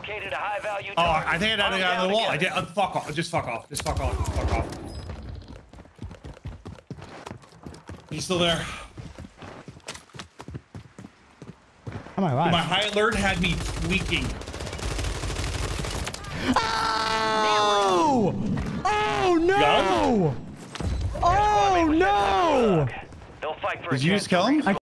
located a high-value Oh. I think I got it on the wall. I did. Uh, fuck off. Just fuck off. Just fuck off. Just fuck off. He's still there. I'm alive. My high alert had me tweaking. Oh! Oh no! Oh no! They'll fight for Did you just kill him? I